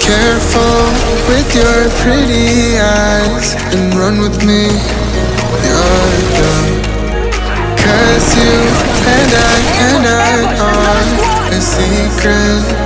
Careful with your pretty eyes and run with me. You're young. Cause you and I and I are a secret.